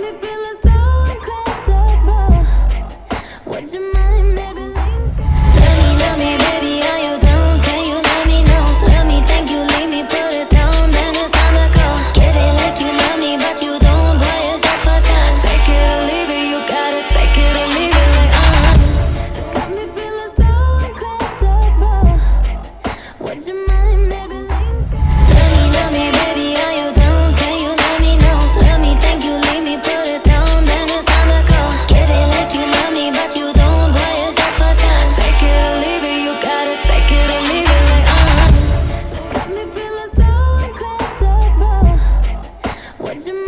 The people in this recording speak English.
me feel Where's your